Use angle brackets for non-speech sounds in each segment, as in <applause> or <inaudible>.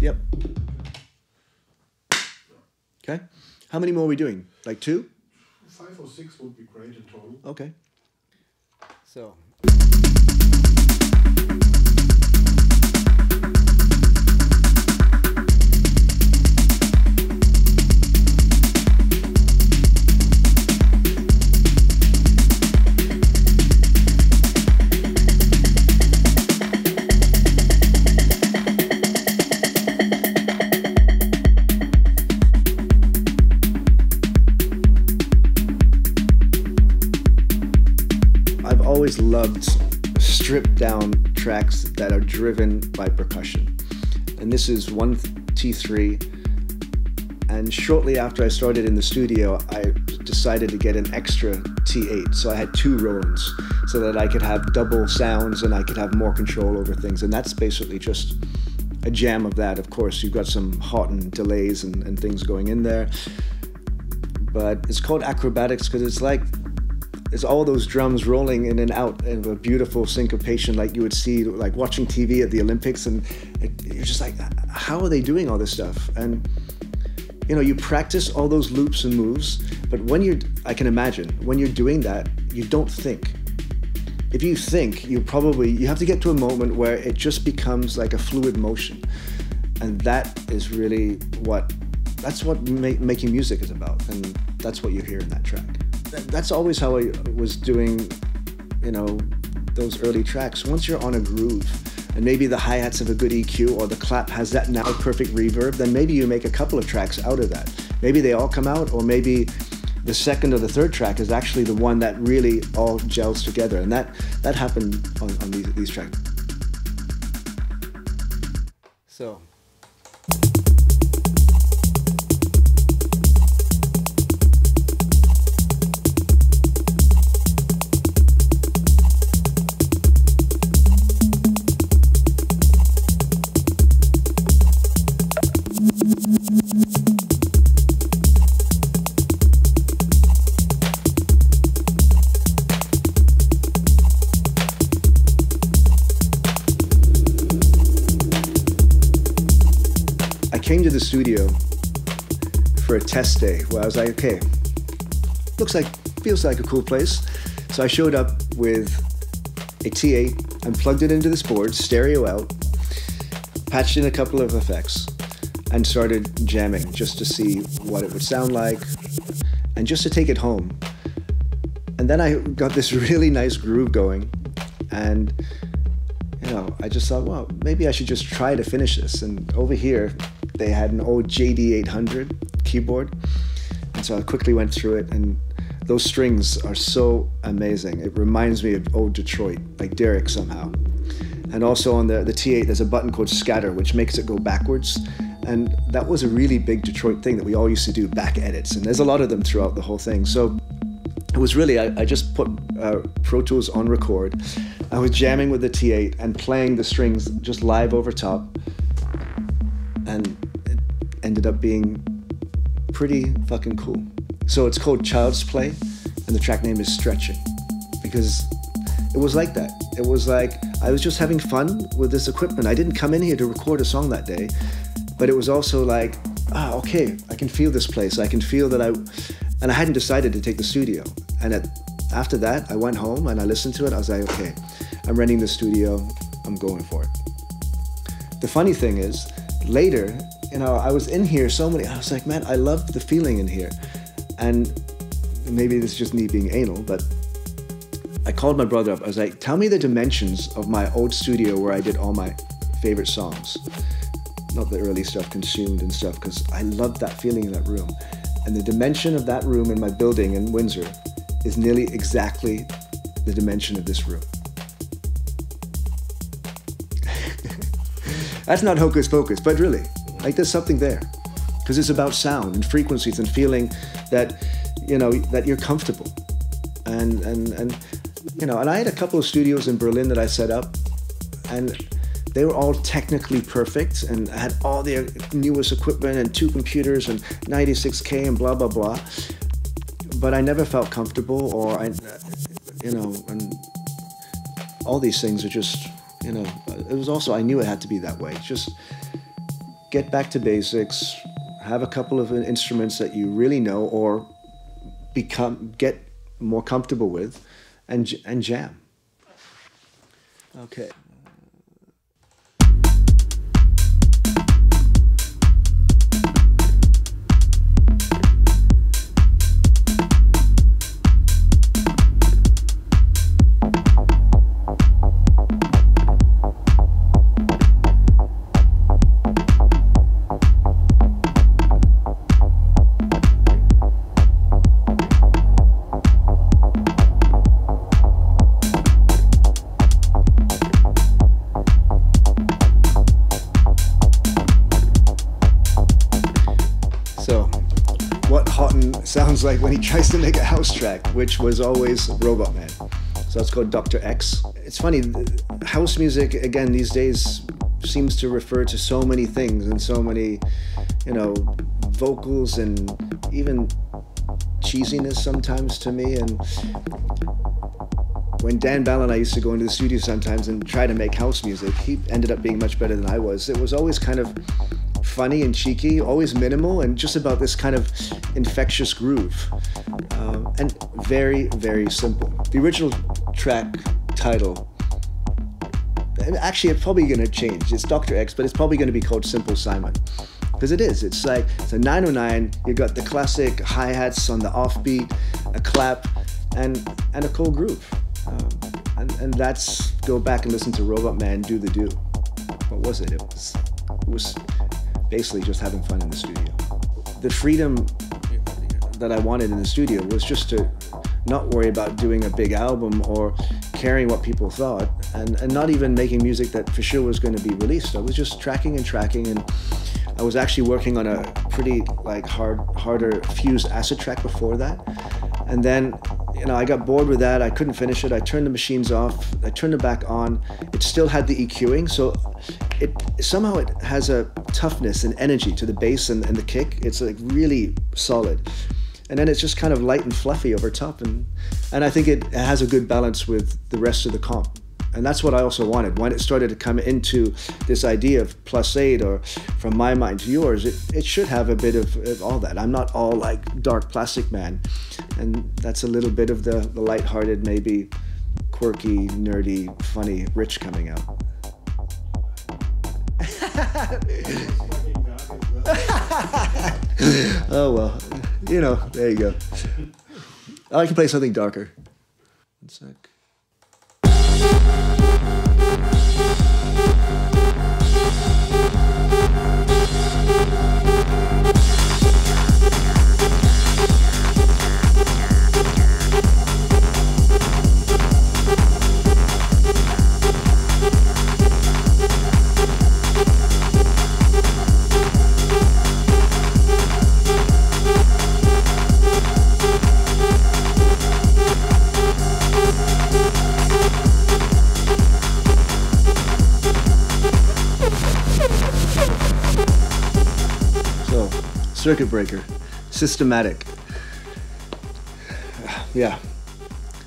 Yep. Okay. How many more are we doing? Like two? Five or six would be great in total. Okay. So. Always loved stripped down tracks that are driven by percussion. And this is one T3. And shortly after I started in the studio, I decided to get an extra T8. So I had two Rolands so that I could have double sounds and I could have more control over things. And that's basically just a jam of that. Of course, you've got some hot and delays and, and things going in there. But it's called acrobatics because it's like it's all those drums rolling in and out of a beautiful syncopation like you would see like watching TV at the Olympics and it, you're just like how are they doing all this stuff? And you know you practice all those loops and moves but when you're I can imagine when you're doing that you don't think. If you think you probably you have to get to a moment where it just becomes like a fluid motion. And that is really what that's what ma- making music is about and that's what you hear in that track that's always how i was doing you know those early tracks once you're on a groove and maybe the hi-hats have a good eq or the clap has that now perfect reverb then maybe you make a couple of tracks out of that maybe they all come out or maybe the second or the third track is actually the one that really all gels together and that that happened on, on these, these tracks So. Test day where I was like, okay, looks like, feels like a cool place. So I showed up with a T8 and plugged it into this board, stereo out, patched in a couple of effects, and started jamming just to see what it would sound like and just to take it home. And then I got this <laughs> really nice groove going and you know, I just thought, well, maybe I should just try to finish this. And over here, they had an old JD800 keyboard. And so I quickly went through it, and those strings are so amazing. It reminds me of old Detroit, like Derrick somehow. And also on the, the T8, there's a button called scatter, which makes it go backwards. And that was a really big Detroit thing that we all used to do, back edits. And there's a lot of them throughout the whole thing. So it was really, I, I just put uh, Pro Tools on record. I was jamming with the T8 and playing the strings just live over top. And ended up being pretty fucking cool. So it's called Child's Play, and the track name is Stretching. Because it was like that. It was like I was just having fun with this equipment. I didn't come in here to record a song that day, but it was also like, ah, okay, I can feel this place. I can feel that I, and I hadn't decided to take the studio. And at, after that, I went home and I listened to it. I was like, okay, I'm renting the studio. I'm going for it. The funny thing is, later, you know, I was in here so many. I was like, man, I love the feeling in here, and maybe this is just me being anal, but I called my brother up. I was like, tell me the dimensions of my old studio where I did all my favorite songs. Not the early stuff, consumed and stuff, because I loved that feeling in that room. And the dimension of that room in my building in Windsor is nearly exactly the dimension of this room. <laughs> That's not hocus pocus, but really, like there's something there. Because it's about sound and frequencies and feeling that, you know, that you're comfortable. And, and, and you know, and I had a couple of studios in Berlin that I set up, and they were all technically perfect and had all the newest equipment and two computers and 96k and blah blah blah. But I never felt comfortable, or I, you know, and all these things are just, you know, it was also I knew it had to be that way. Just get back to basics, have a couple of instruments that you really know, or become get more comfortable with, and and jam. Okay. Like when he tries to make a house track, which was always Robotman. So it's called Dr. X. It's funny, house music, again, these days seems to refer to so many things and so many, you know, vocals and even cheesiness sometimes to me. And when Dan Bell and I used to go into the studio sometimes and try to make house music, he ended up being much better than I was. It was always kind of funny and cheeky, always minimal, and just about this kind of infectious groove. Um, and very, very simple. The original track title, and actually, it's probably going to change. It's Dr. X, but it's probably going to be called Simple Simon. Because it is. It's like, it's a 909, you've got the classic hi hats on the offbeat, a clap, and, and a cool groove. Um, and, and that's, go back and listen to Robotman do the do. What was it? It was, it was basically just having fun in the studio. The freedom that I wanted in the studio was just to not worry about doing a big album or caring what people thought and, and not even making music that for sure was going to be released. I was just tracking and tracking and I was actually working on a pretty like hard harder fused acid track before that. And then you know, I got bored with that. I couldn't finish it. I turned the machines off. I turned them back on. It still had the EQing, so it somehow it has a toughness and energy to the bass and, and the kick. It's like really solid. And then it's just kind of light and fluffy over top, and and I think it has a good balance with the rest of the comp. And that's what I also wanted. When it started to come into this idea of plus eight, or from my mind to yours, it, it should have a bit of, of all that. I'm not all like dark Plastikman. And that's a little bit of the, the lighthearted, maybe quirky, nerdy, funny Rich coming out. <laughs> oh well, you know, there you go. I like to play something darker. One sec. Circuit breaker, systematic. <sighs> Yeah,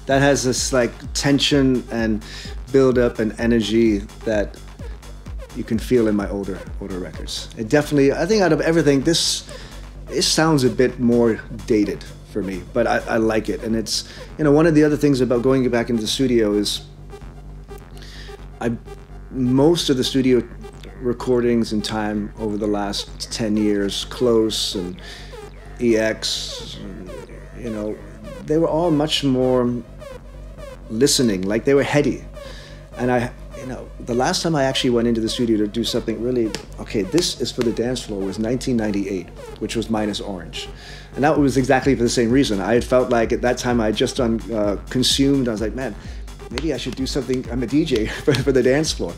that has this like tension and build up and energy that you can feel in my older older records. It definitely, I think out of everything, this it sounds a bit more dated for me, but I, I like it. And it's you know one of the other things about going back into the studio is I most of the studio recordings and time over the last 10 years, Close and EX, you know, they were all much more listening, like they were heady. And I, you know, the last time I actually went into the studio to do something really, okay, this is for the dance floor was 1998, which was Minus Orange. And that was exactly for the same reason. I had felt like at that time I had just done uh, consumed, I was like, man, maybe I should do something, I'm a DJ <laughs> for, for the dance floor.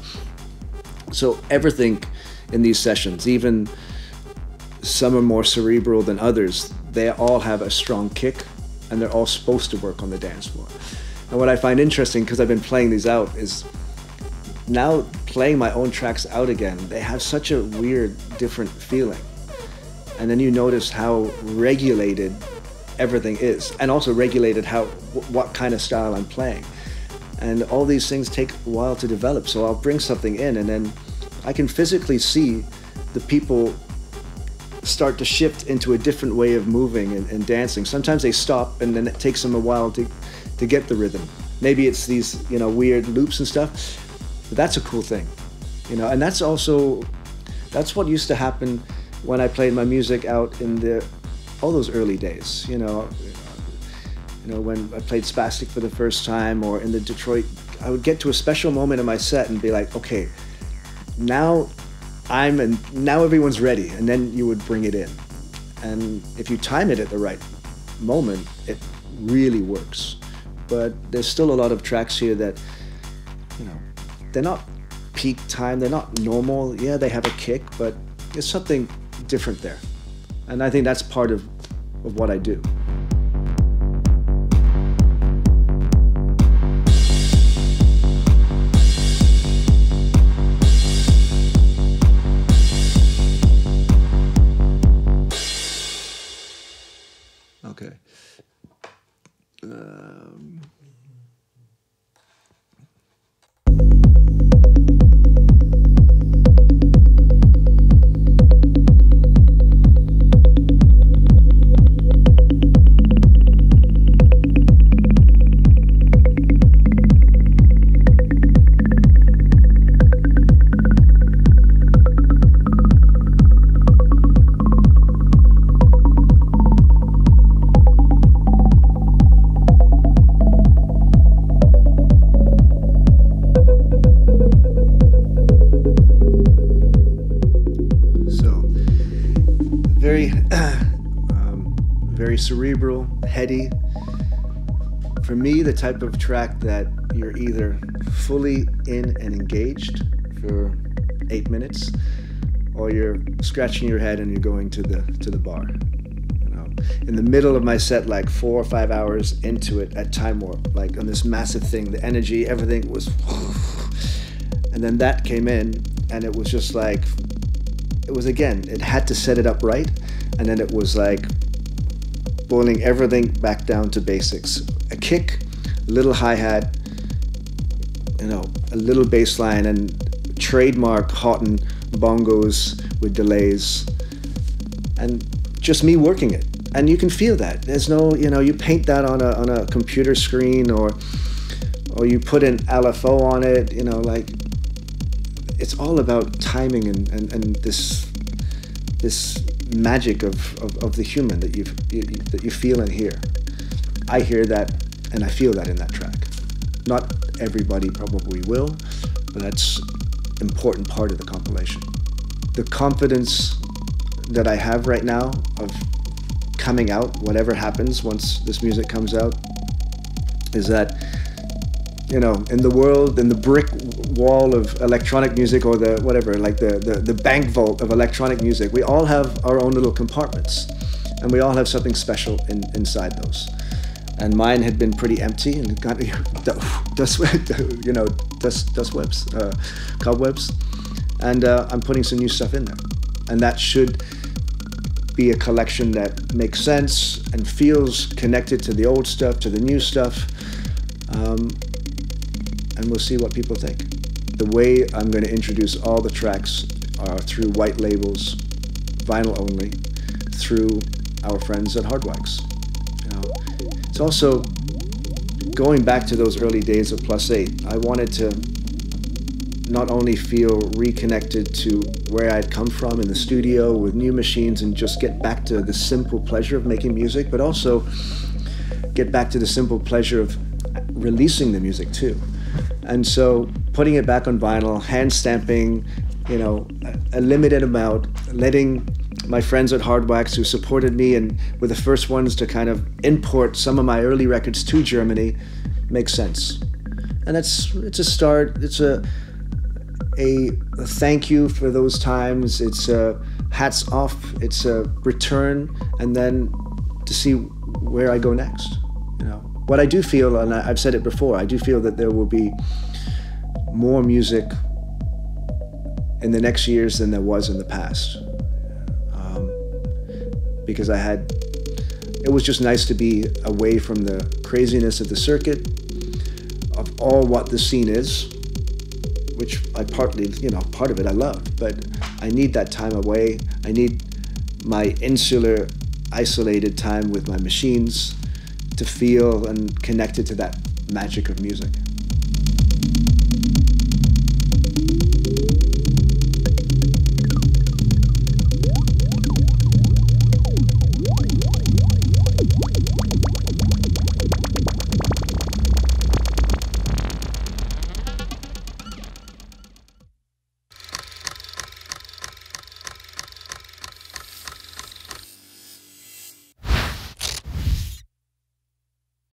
So everything in these sessions, even some are more cerebral than others, they all have a strong kick and they're all supposed to work on the dance floor. And what I find interesting, because I've been playing these out, is now playing my own tracks out again, they have such a weird, different feeling. And then you notice how regulated everything is, and also regulated how what kind of style I'm playing. And all these things take a while to develop. So I'll bring something in, and then I can physically see the people start to shift into a different way of moving and, and, dancing. Sometimes they stop, and then it takes them a while to, to get the rhythm. Maybe it's these you know weird loops and stuff, but that's a cool thing, you know. And that's also that's what used to happen when I played my music out in the all those early days. You know, know when I played Spastik for the first time, or in the Detroit, I would get to a special moment in my set and be like, okay, now I'm and now everyone's ready, and then you would bring it in. And if you time it at the right moment, it really works. But there's still a lot of tracks here that, you know, they're not peak time, they're not normal. Yeah, they have a kick, but there's something different there. And I think that's part of, of what I do. Um, cerebral, heady. For me, the type of track that you're either fully in and engaged for eight minutes, or you're scratching your head and you're going to the to the bar. You know, in the middle of my set, like four or five hours into it at Time Warp, like on this massive thing, the energy, everything was, <sighs> and then that came in, and it was just like it was again, it had to set it up right, and then it was like boiling everything back down to basics. A kick, a little hi hat, you know, a little bass line, and trademark Hawtin bongos with delays, and just me working it. And you can feel that. There's no, you know, you paint that on a on a computer screen or or you put an LFO on it, you know, like it's all about timing and, and, and this this magic of, of, of the human that you you, that you feel and hear. I hear that and I feel that in that track. Not everybody probably will, but that's important part of the compilation. The confidence that I have right now of coming out, whatever happens once this music comes out, is that you know, in the world, in the brick wall of electronic music or the whatever, like the, the, the bank vault of electronic music, we all have our own little compartments. And we all have something special in, inside those. And mine had been pretty empty and got <laughs> dust, <laughs> you know, dust, dust webs, uh, cobwebs. And uh, I'm putting some new stuff in there. And that should be a collection that makes sense and feels connected to the old stuff, to the new stuff. Um, and we'll see what people think. The way I'm going to introduce all the tracks are through white labels, vinyl only, through our friends at Hardwax. You know, it's also going back to those early days of Plus 8. I wanted to not only feel reconnected to where I'd come from in the studio with new machines and just get back to the simple pleasure of making music, but also get back to the simple pleasure of releasing the music too. And so putting it back on vinyl, hand stamping, you know, a, limited amount, letting my friends at Hardwax who supported me and were the first ones to kind of import some of my early records to Germany makes sense. And that's it's a start. It's a a, a thank you for those times. It's a hats off. It's a return, and then to see where I go next. You know. What I do feel, and I've said it before, I do feel that there will be more music in the next years than there was in the past. Um, because I had, it was just nice to be away from the craziness of the circuit, of all what the scene is, which I partly, you know, part of it I love, but I need that time away. I need my insular, isolated time with my machines to feel and connected to that magic of music.